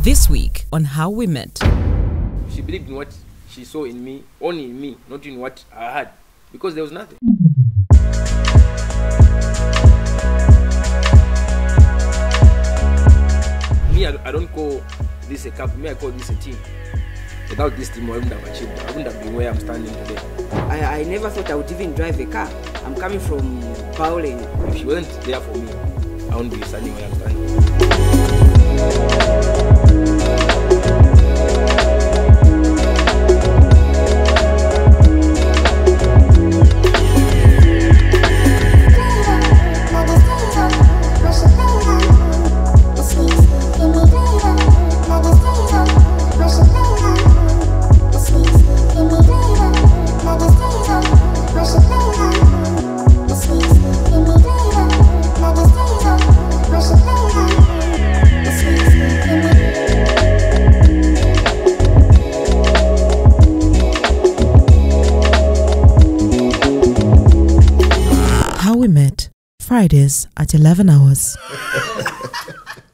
This week on How We Met. She believed in what she saw in me, only in me, not in what I had, because there was nothing. Me, I, I don't call this a cup. Me, I call this a team. Without this team, I wouldn't have achieved. I wouldn't have been where I'm standing today. I, I never thought I would even drive a car. I'm coming from Bowling. If she wasn't there for me, I wouldn't be standing where I'm standing. Fridays at 11 hours.